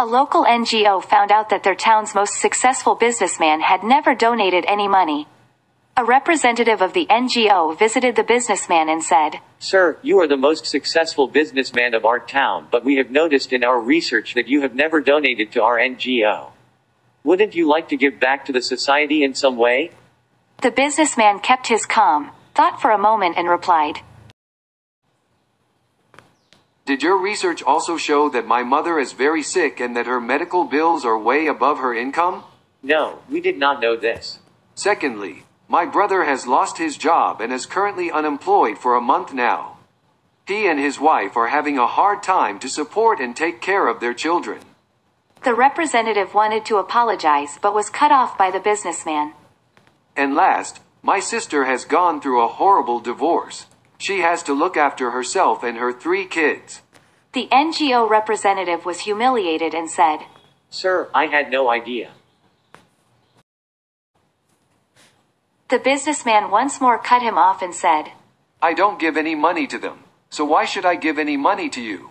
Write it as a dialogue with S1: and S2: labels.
S1: A local NGO found out that their town's most successful businessman had never donated any money. A representative of the NGO visited the businessman and said,
S2: Sir, you are the most successful businessman of our town, but we have noticed in our research that you have never donated to our NGO. Wouldn't you like to give back to the society in some way?
S1: The businessman kept his calm, thought for a moment and replied,
S3: Did your research also show that my mother is very sick and that her medical bills are way above her income?
S2: No, we did not know this.
S3: Secondly, my brother has lost his job and is currently unemployed for a month now. He and his wife are having a hard time to support and take care of their children.
S1: The representative wanted to apologize but was cut off by the businessman.
S3: And last, my sister has gone through a horrible divorce. She has to look after herself and her three kids.
S1: The NGO representative was humiliated and said,
S2: Sir, I had no idea.
S1: The businessman once more cut him off and said,
S3: I don't give any money to them. So why should I give any money to you?